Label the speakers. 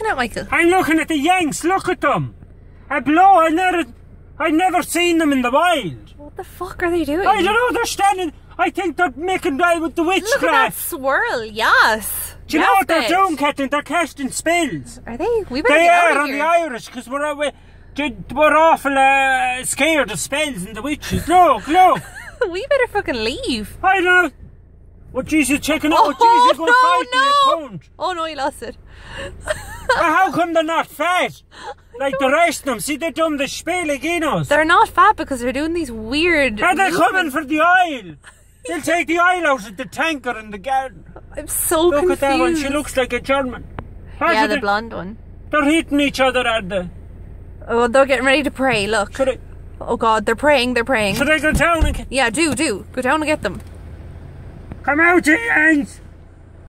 Speaker 1: looking at, Michael?
Speaker 2: I'm looking at the Yanks. Look at them. A blow. I never, I've never seen them in the wild.
Speaker 1: What the fuck are they doing?
Speaker 2: I don't know. They're standing. I think they're making away with the witchcraft.
Speaker 1: Look at that swirl. Yes.
Speaker 2: Do you know
Speaker 1: Yes,
Speaker 2: what they're doing, Captain? They're casting spells.
Speaker 1: Are they? We better
Speaker 2: They are on
Speaker 1: here.
Speaker 2: the Irish because we're away. We're awful uh, scared of spells and the witches. Look, look.
Speaker 1: we better fucking leave.
Speaker 2: I don't know. What Jesus checking out?
Speaker 1: Oh,
Speaker 2: Jesus
Speaker 1: no, no. Oh no, he lost it.
Speaker 2: How come they're not fat? Like the rest of them. See, they done the spiel again us.
Speaker 1: They're not fat because they're doing these weird.
Speaker 2: Are they coming for the oil? They'll take the oil out of the tanker in the garden.
Speaker 1: I'm so
Speaker 2: Look
Speaker 1: confused.
Speaker 2: at that one. She looks like a German. Are
Speaker 1: Yeah,
Speaker 2: they-
Speaker 1: the blonde one.
Speaker 2: They're hitting each other, are they?
Speaker 1: Oh, they're getting ready to pray. Look.
Speaker 2: Should I,
Speaker 1: Oh God, they're praying. They're praying.
Speaker 2: should I go down and
Speaker 1: Yeah, do do go down and get them.
Speaker 2: come out, you Yanks?